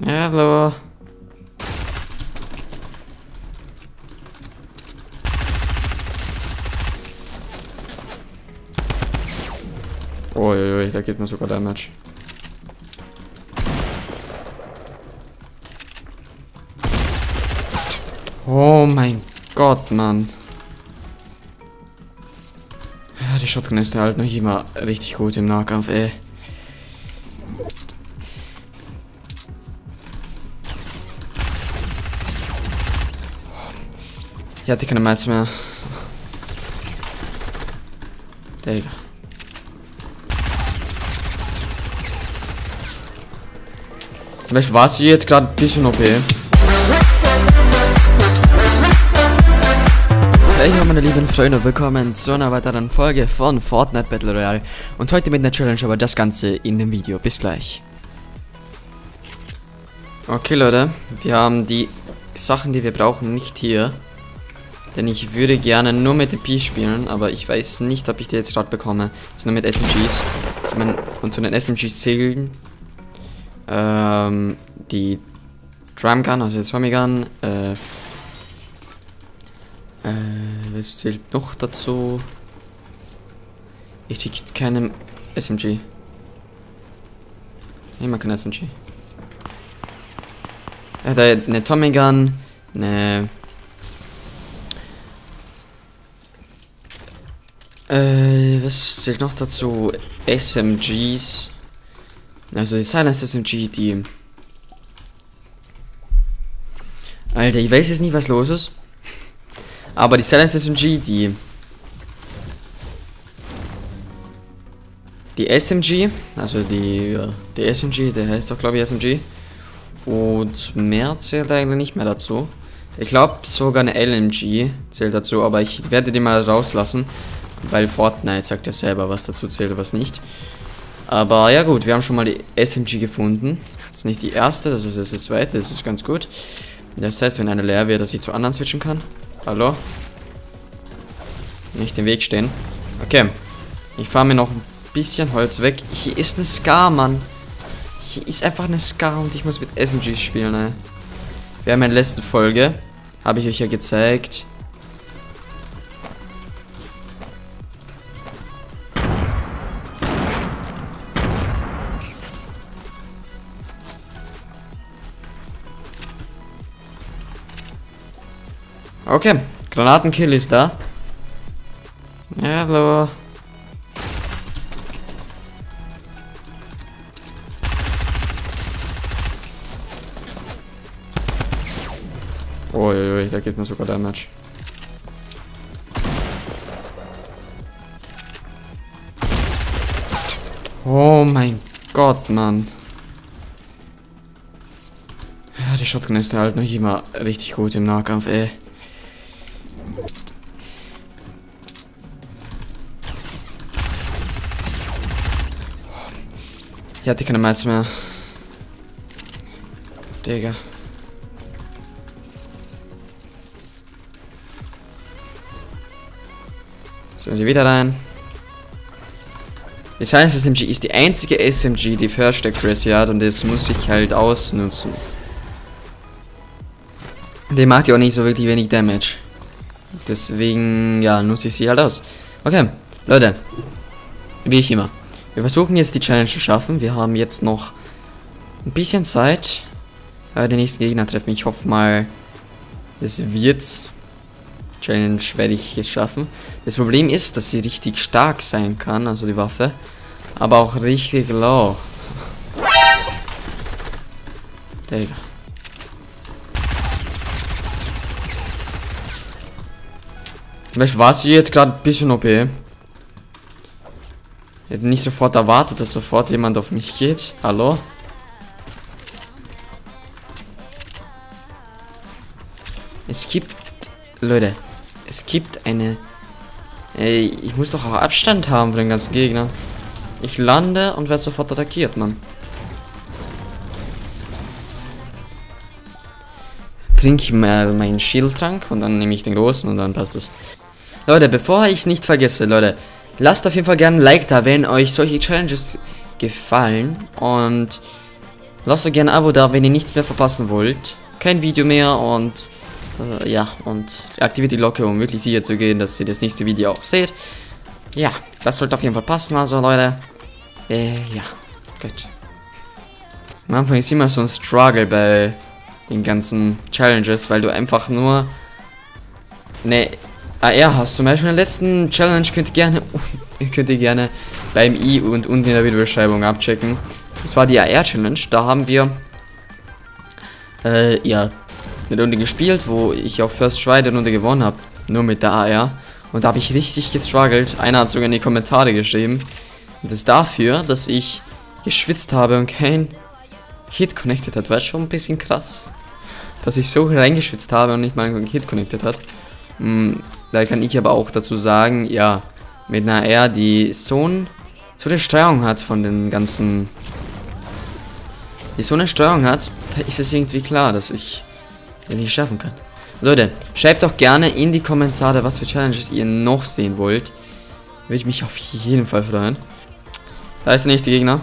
Ja, hallo. Uiuiui, da geht mir sogar Damage. Oh mein Gott, Mann. Ja, die Shotgun ist halt noch immer richtig gut im Nahkampf, ey. Ich hatte keine Mats mehr. Digga. Vielleicht war sie jetzt gerade ein bisschen OP. Hey meine lieben Freunde, willkommen zu einer weiteren Folge von Fortnite Battle Royale und heute mit einer Challenge, aber das Ganze in dem Video. Bis gleich. Okay Leute, wir haben die Sachen, die wir brauchen, nicht hier. Denn ich würde gerne nur mit DP spielen, aber ich weiß nicht, ob ich die jetzt gerade bekomme. Sondern mit SMGs. Und zu den SMGs zählen ähm, die Drum Gun, also die Tommy Gun, äh, äh, was zählt noch dazu? Ich krieg keinem SMG. Ich mag kein SMG. Er hat eine Tommy Gun, eine Äh, was zählt noch dazu? SMGs. Also die Silence SMG, die... Alter, ich weiß jetzt nicht, was los ist. Aber die Silence SMG, die... Die SMG, also die, die SMG, der heißt doch glaube ich SMG. Und mehr zählt eigentlich nicht mehr dazu. Ich glaube sogar eine LMG zählt dazu, aber ich werde die mal rauslassen. Weil Fortnite sagt ja selber, was dazu zählt was nicht. Aber ja gut, wir haben schon mal die SMG gefunden. Das ist nicht die erste, das ist jetzt die zweite, das ist ganz gut. Das heißt, wenn eine leer wird, dass ich zu anderen switchen kann. Hallo? Nicht im Weg stehen. Okay. Ich fahre mir noch ein bisschen Holz weg. Hier ist eine Scar, Mann. Hier ist einfach eine Scar und ich muss mit SMG spielen, ey. Wir haben in der letzten Folge, habe ich euch ja gezeigt, Okay, Granatenkill ist da. Hallo. Uiuiui, da geht mir sogar Damage. Oh mein Gott, Mann. Ja, die Shotgun ist halt noch immer richtig gut im Nahkampf, ey. Ich hatte keine Miles mehr. Digga. So, sie wieder rein. Das heißt, SMG ist die einzige SMG, die First Accuracy hat und das muss ich halt ausnutzen. Der macht ja auch nicht so wirklich wenig Damage. Deswegen, ja, nutze ich sie halt aus. Okay, Leute. Wie ich immer. Wir versuchen jetzt die Challenge zu schaffen. Wir haben jetzt noch ein bisschen Zeit. Äh, den nächsten Gegner treffen. Ich hoffe mal, es wird. Challenge werde ich es schaffen. Das Problem ist, dass sie richtig stark sein kann, also die Waffe. Aber auch richtig low. Digga. Vielleicht war sie jetzt gerade ein bisschen OP. Ich hätte nicht sofort erwartet, dass sofort jemand auf mich geht. Hallo? Es gibt... Leute, es gibt eine... Ey, ich muss doch auch Abstand haben von den ganzen Gegnern. Ich lande und werde sofort attackiert, Mann. Trinke ich mal meinen Schildtrank und dann nehme ich den großen und dann passt es. Leute, bevor ich es nicht vergesse, Leute, Lasst auf jeden Fall gerne ein Like da, wenn euch solche Challenges gefallen. Und Lasst doch gerne ein Abo da, wenn ihr nichts mehr verpassen wollt. Kein Video mehr und äh, ja, und aktiviert die Glocke, um wirklich sicher zu gehen, dass ihr das nächste Video auch seht. Ja, das sollte auf jeden Fall passen, also Leute. Äh, ja, gut. Am Anfang ist immer so ein Struggle bei den ganzen Challenges, weil du einfach nur eine AR hast. Zum Beispiel in der letzten Challenge könnt ihr gerne, könnt ihr gerne beim i und unten in der Videobeschreibung abchecken. Das war die AR-Challenge. Da haben wir äh, ja eine Runde gespielt, wo ich auf First Try die Runde gewonnen habe. Nur mit der AR. Und da habe ich richtig gestruggelt. Einer hat sogar in die Kommentare geschrieben. Und das dafür, dass ich geschwitzt habe und kein Hit connected hat. War schon ein bisschen krass. Dass ich so reingeschwitzt habe und nicht mal einen Hit connected hat. Hm, da kann ich aber auch dazu sagen, ja, mit einer AR, die so, ein, so eine Steuerung hat von den ganzen die so eine Steuerung hat, da ist es irgendwie klar, dass ich den nicht schaffen kann. Leute, schreibt doch gerne in die Kommentare, was für Challenges ihr noch sehen wollt. Würde ich mich auf jeden Fall freuen. Da ist der nächste Gegner.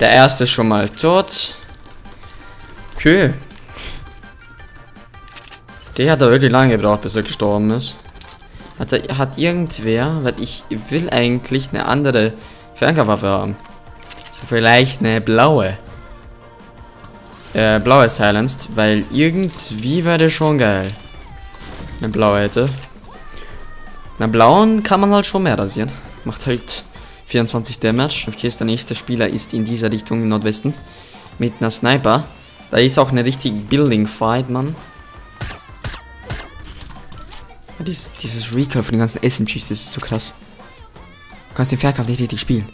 Der erste schon mal tot. Okay. Der hat da wirklich lange gebraucht, bis er gestorben ist. Hat, er, hat irgendwer, weil ich will eigentlich eine andere Fernkampfwaffe haben. So vielleicht eine blaue. Äh, blaue Silenced, weil irgendwie wäre das schon geil. Eine blaue hätte. Eine blauen kann man halt schon mehr rasieren. Macht halt 24 Damage. Okay, der nächste Spieler ist in dieser Richtung im Nordwesten. Mit einer Sniper. Da ist auch eine richtige Building Fight, Mann. Dieses, dieses Recall von den ganzen SMGs, das ist so krass. Du kannst den Fährkampf nicht richtig spielen.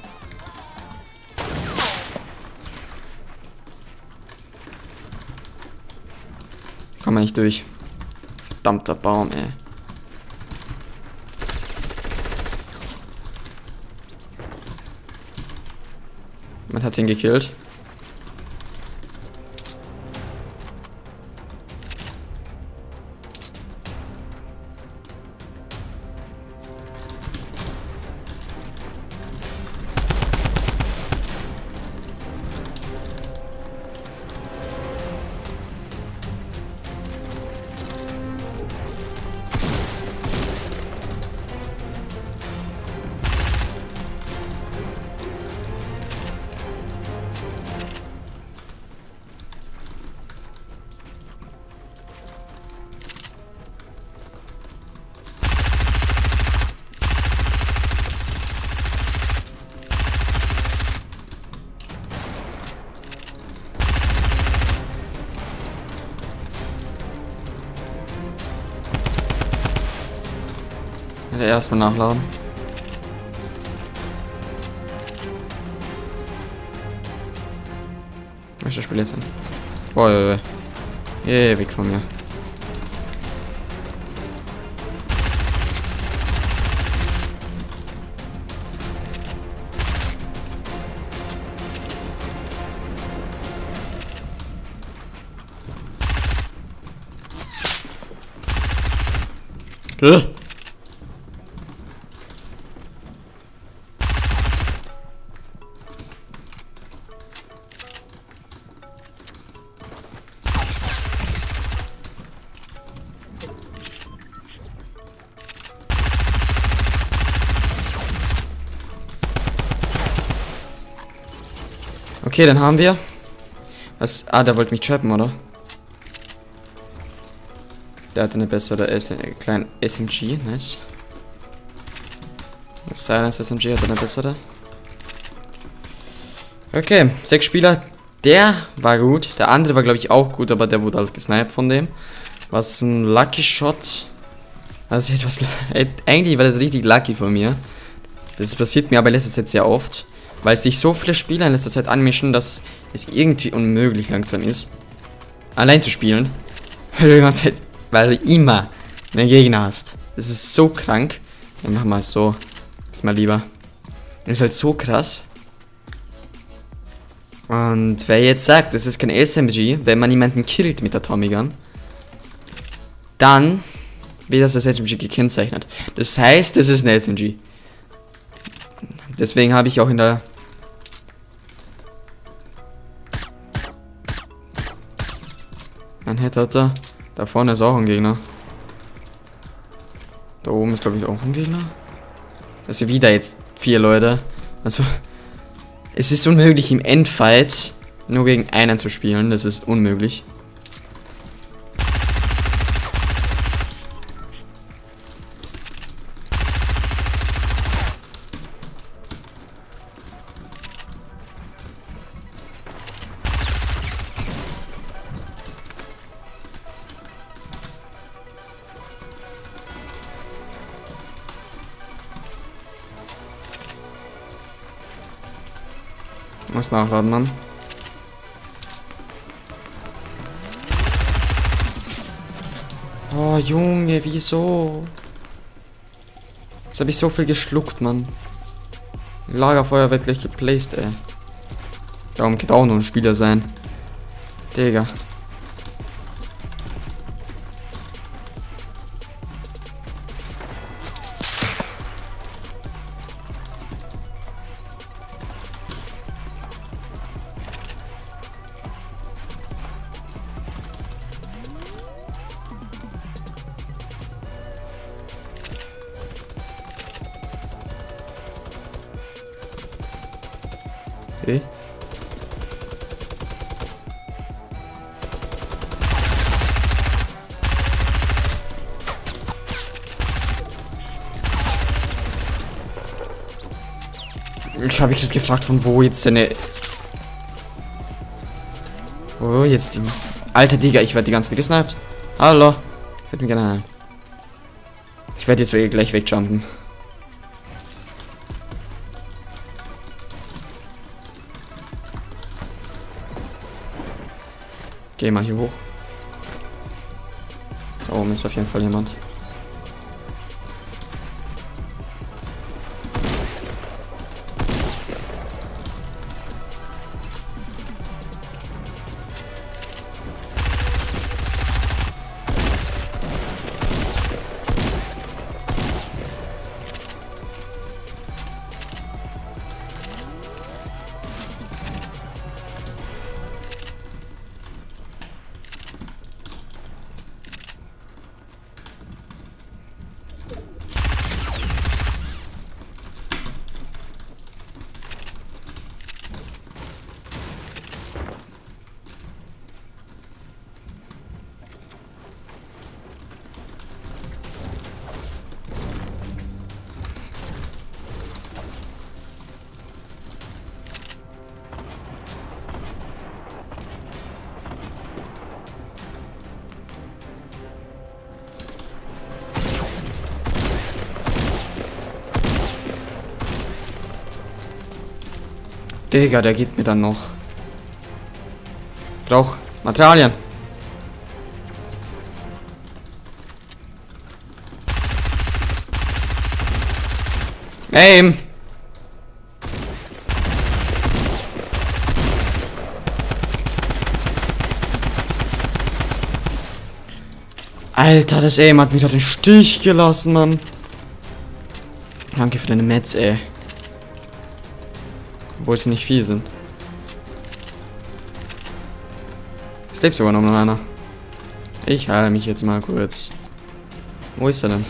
Komm mal nicht durch. Verdammter Baum, ey. Man hat ihn gekillt. Erstmal nachladen. Möchte Spiel jetzt hin. Boah, ja, ja. Yeah, weg von mir. Ugh. Okay, dann haben wir. Was? Ah, der wollte mich trappen, oder? Der hat eine bessere S äh, kleine SMG, nice. Das Silence SMG hat eine bessere. Okay, sechs Spieler. Der war gut. Der andere war, glaube ich, auch gut, aber der wurde halt gesniped von dem. Was ein Lucky Shot. Also etwas. Eigentlich war das richtig lucky von mir. Das passiert mir aber letztes jetzt sehr oft. Weil sich so viele Spieler in letzter Zeit anmischen, dass es irgendwie unmöglich langsam ist, allein zu spielen. Weil du Zeit, weil du immer einen Gegner hast. Das ist so krank. Ja, mach mal so. Ist mal lieber. Das ist halt so krass. Und wer jetzt sagt, das ist kein SMG, wenn man jemanden killt mit der Tommy Gun, dann wird das als SMG gekennzeichnet. Das heißt, es ist ein SMG. Deswegen habe ich auch in der Ein Head hat er. Da vorne ist auch ein Gegner. Da oben ist, glaube ich, auch ein Gegner. Das sind wieder jetzt vier Leute. Also, es ist unmöglich im Endfight nur gegen einen zu spielen. Das ist unmöglich. Muss nachladen, Mann. Oh, Junge, wieso? Jetzt habe ich so viel geschluckt, Mann. Lagerfeuer wird gleich geplaced, ey. Darum geht auch nur ein Spieler sein. Digga. Okay. Ich habe mich gefragt, von wo jetzt seine... Wo jetzt die... Alter Digga, ich werde die ganze Zeit gesniped. Hallo. Ich würde mich gerne. Ich werde jetzt gleich wegjumpen. Geh mal hier hoch. Da oben ist auf jeden Fall jemand. Digga, der geht mir dann noch. Brauch Materialien. Aim. Alter, das Aim hat mich doch den Stich gelassen, Mann. Danke für deine Metz, ey. Obwohl sie nicht viel sind. Es lebt sogar noch einer. Ich heile mich jetzt mal kurz. Wo ist er denn?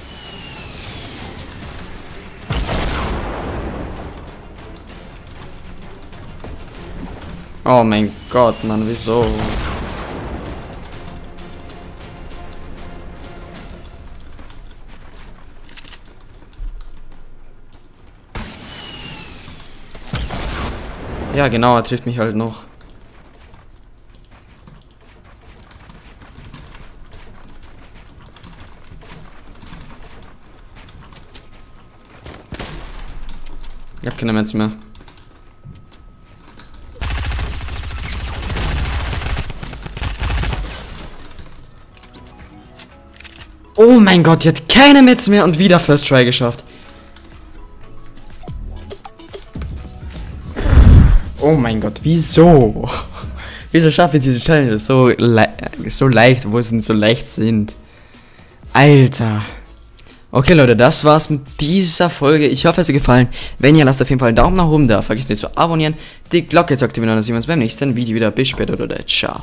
Oh mein Gott, Mann, wieso? Ja, genau, er trifft mich halt noch. Ich hab keine Metz mehr. Oh mein Gott, hat keine Metz mehr und wieder First Try geschafft. Oh mein Gott, wieso? Wieso schaffe ich diese Challenge so, le so leicht, wo sie so leicht sind? Alter. Okay, Leute, das war's mit dieser Folge. Ich hoffe, es hat gefallen. Wenn ja, lasst auf jeden Fall einen Daumen nach oben da. Vergesst nicht zu abonnieren, die Glocke zu aktivieren und dann sehen wir uns beim nächsten Video wieder. Bis später, Leute. Ciao.